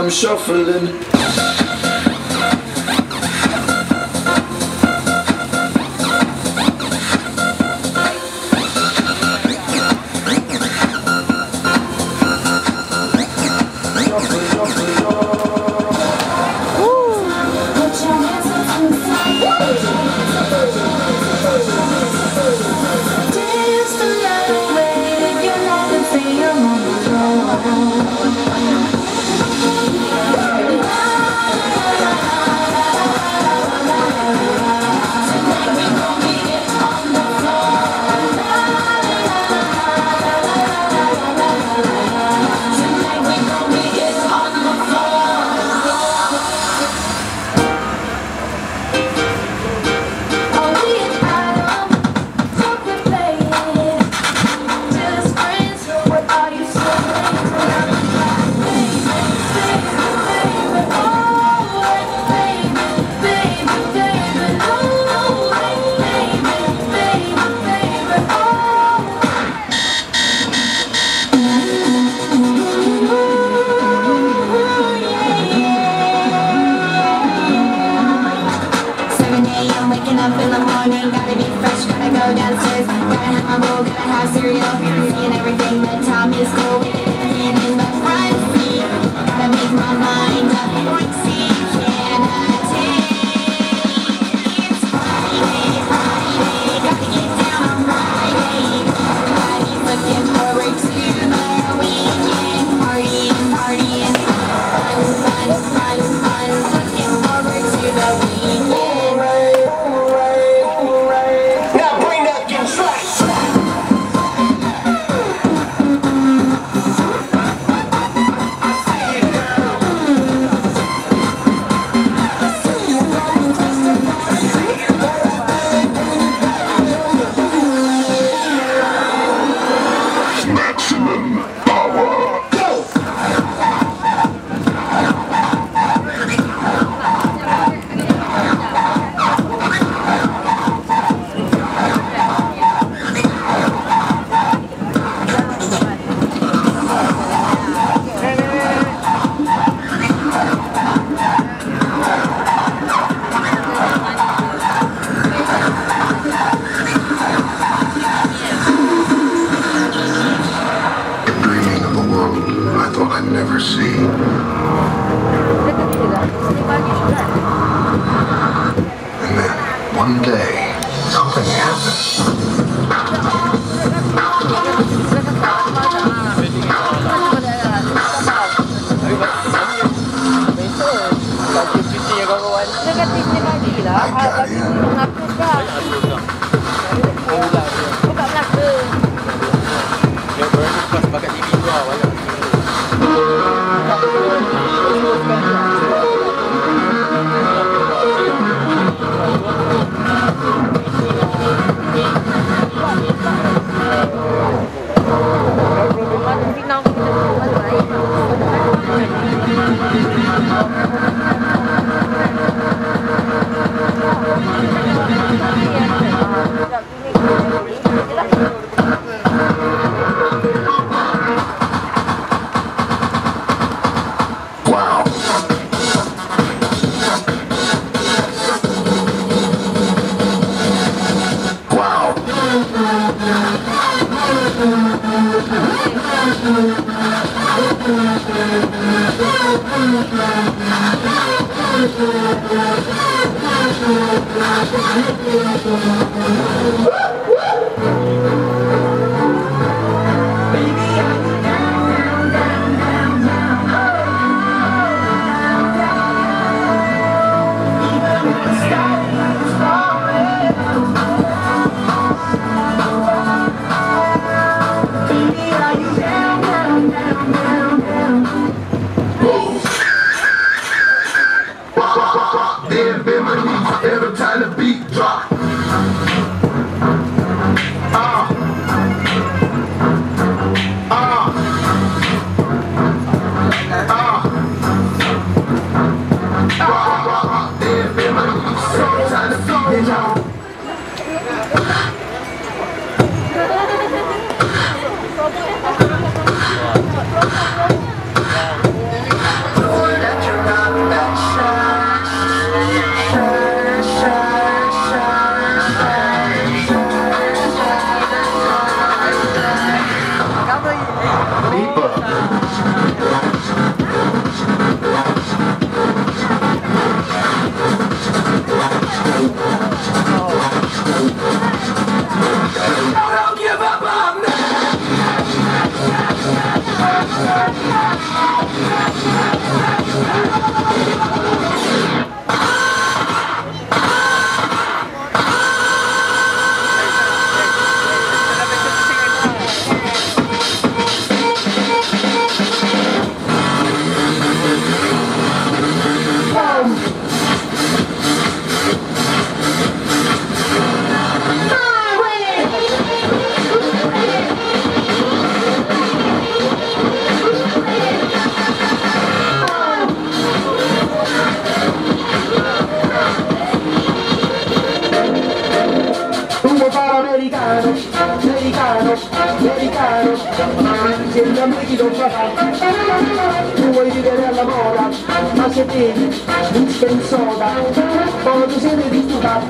I'm shuffling. I'm gonna have cereal, seeing everything. The time is cold. Woo! Woo! 错。Lo farà Tu vuoi vivere alla moda Ma se bevi Whisky in soda. Poi tu sei disturbato